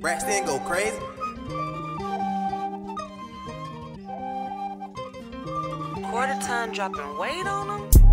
Braxton go crazy. Quarter ton dropping weight on them?